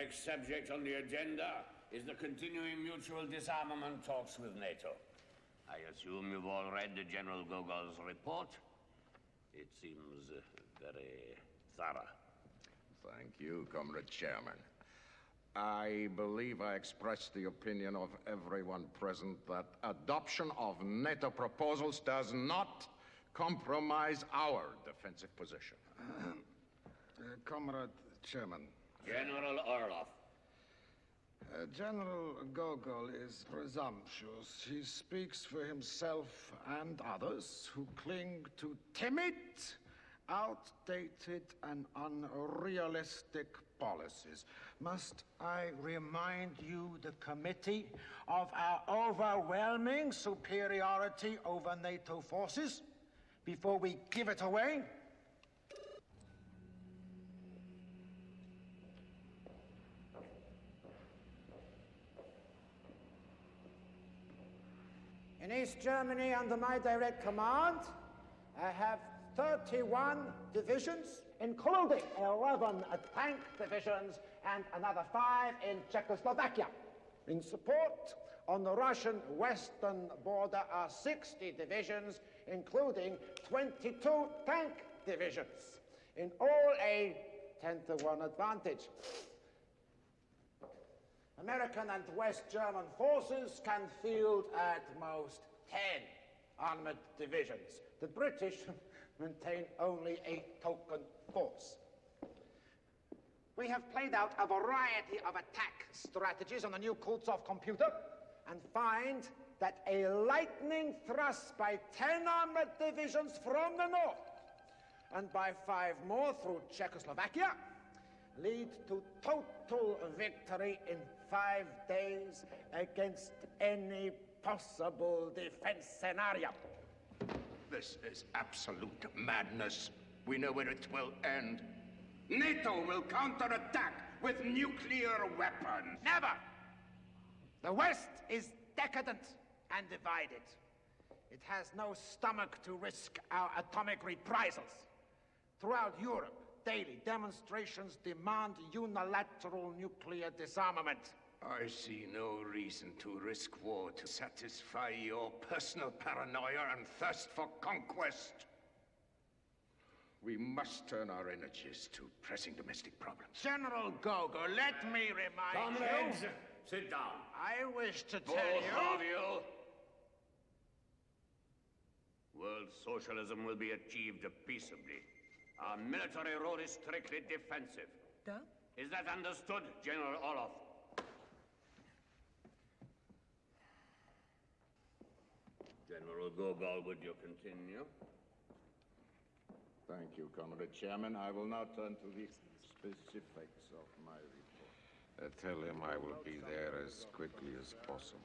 Next subject on the agenda is the continuing mutual disarmament talks with NATO. I assume you've all read General Gogol's report. It seems uh, very thorough. Thank you, Comrade Chairman. I believe I expressed the opinion of everyone present that adoption of NATO proposals does not compromise our defensive position. Uh, Comrade Chairman, General Orlov. uh, General Gogol is presumptuous. He speaks for himself and others who cling to timid, outdated, and unrealistic policies. Must I remind you, the committee, of our overwhelming superiority over NATO forces before we give it away? In East Germany, under my direct command, I have 31 divisions, including 11 tank divisions and another five in Czechoslovakia. In support, on the Russian western border are 60 divisions, including 22 tank divisions. In all, a 10 to 1 advantage. American and West German forces can field at most 10 armored divisions. The British maintain only a token force. We have played out a variety of attack strategies on the new Kultsov computer and find that a lightning thrust by 10 armored divisions from the north and by five more through Czechoslovakia lead to total victory in five days against any possible defense scenario. This is absolute madness. We know where it will end. NATO will counterattack with nuclear weapons. Never! The West is decadent and divided. It has no stomach to risk our atomic reprisals. Throughout Europe, daily demonstrations demand unilateral nuclear disarmament. I see no reason to risk war to satisfy your personal paranoia and thirst for conquest. We must turn our energies to pressing domestic problems. General Gogo, let me remind Comrades, you. sit down. I wish to Both tell of you. you. World socialism will be achieved peaceably. Our military role is strictly defensive. Да? Is that understood, General Orlov? General Gogol, would you continue? Thank you, Comrade Chairman. I will now turn to the specifics of my report. Uh, tell him I will be there as quickly as possible.